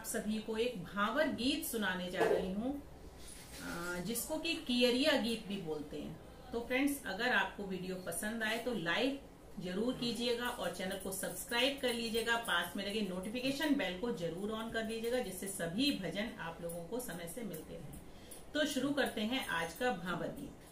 आप सभी को एक भावर गीत सुनाने जा रही हूँ जिसको कि कियरिया गीत भी बोलते हैं। तो फ्रेंड्स, अगर आपको वीडियो पसंद आए तो लाइक ज़रूर कीजिएगा और चैनल को सब्सक्राइब कर लीजिएगा। पास में लगे नोटिफिकेशन बेल को ज़रूर ऑन कर लीजिएगा जिससे सभी भजन आप लोगों को समय से मिलते रहे। तो शुरू करते हैं आज का भावर गीत।